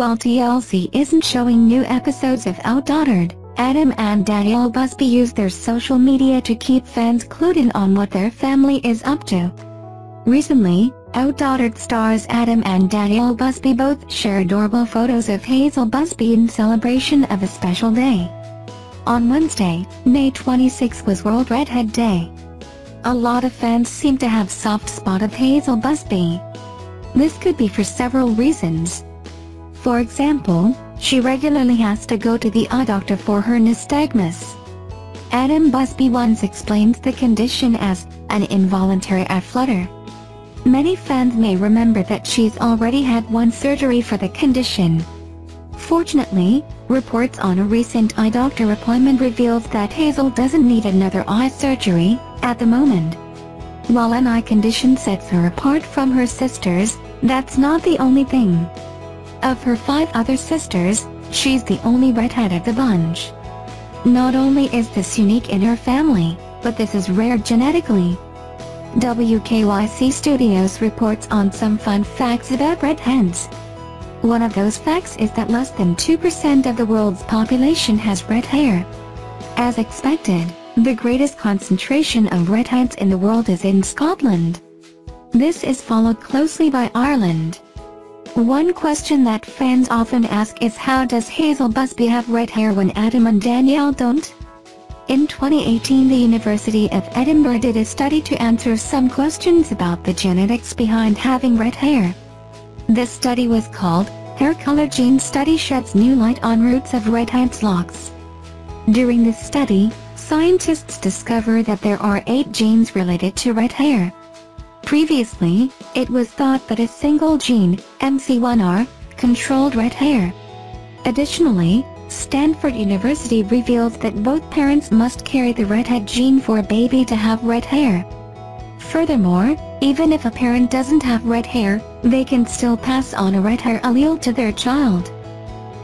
While TLC isn't showing new episodes of Outdaughtered, Adam and Danielle Busby use their social media to keep fans clued in on what their family is up to. Recently, Outdaughtered stars Adam and Danielle Busby both share adorable photos of Hazel Busby in celebration of a special day. On Wednesday, May 26 was World Redhead Day. A lot of fans seem to have soft spot of Hazel Busby. This could be for several reasons. For example, she regularly has to go to the eye doctor for her nystagmus. Adam Busby once explained the condition as an involuntary eye flutter. Many fans may remember that she's already had one surgery for the condition. Fortunately, reports on a recent eye doctor appointment revealed that Hazel doesn't need another eye surgery, at the moment. While an eye condition sets her apart from her sisters, that's not the only thing. Of her five other sisters, she's the only redhead of the bunch. Not only is this unique in her family, but this is rare genetically. WKYC Studios reports on some fun facts about redheads. One of those facts is that less than 2% of the world's population has red hair. As expected, the greatest concentration of redheads in the world is in Scotland. This is followed closely by Ireland. One question that fans often ask is how does Hazel Busby have red hair when Adam and Danielle don't? In 2018 the University of Edinburgh did a study to answer some questions about the genetics behind having red hair. This study was called, Hair Color Gene Study Sheds New Light on Roots of Redheads Locks. During this study, scientists discovered that there are eight genes related to red hair. Previously, it was thought that a single gene, MC1R, controlled red hair. Additionally, Stanford University revealed that both parents must carry the redhead gene for a baby to have red hair. Furthermore, even if a parent doesn't have red hair, they can still pass on a red hair allele to their child.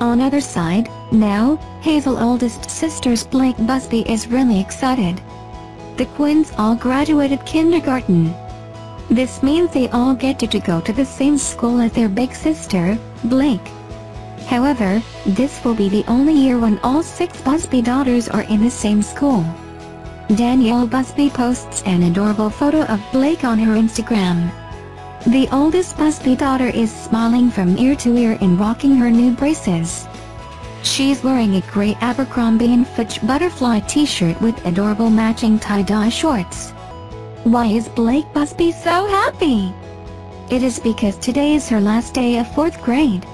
On other side, now, Hazel's oldest sister's Blayke Busby is really excited. The twins all graduated kindergarten. This means they all get to, go to the same school as their big sister, Blayke. However, this will be the only year when all six Busby daughters are in the same school. Danielle Busby posts an adorable photo of Blayke on her Instagram. The oldest Busby daughter is smiling from ear to ear and rocking her new braces. She's wearing a gray Abercrombie & Fitch butterfly t-shirt with adorable matching tie-dye shorts. Why is Blayke Busby so happy? It is because today is her last day of 4th grade.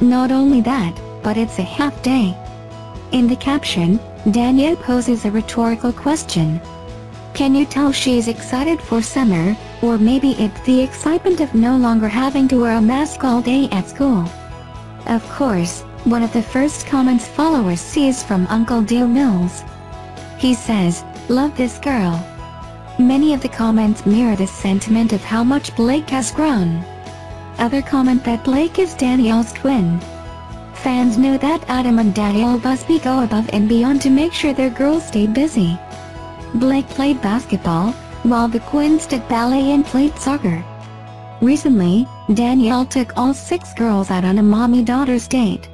Not only that, but it's a half day. In the caption, Danielle poses a rhetorical question. Can you tell she's excited for summer, or maybe it's the excitement of no longer having to wear a mask all day at school? Of course, one of the first comments followers sees from Uncle Dale Mills. He says, love this girl. Many of the comments mirror the sentiment of how much Blayke has grown. Other comment that Blayke is Danielle's twin. Fans know that Adam and Danielle Busby go above and beyond to make sure their girls stay busy. Blayke played basketball, while the twins did ballet and played soccer. Recently, Danielle took all six girls out on a mommy-daughter's date.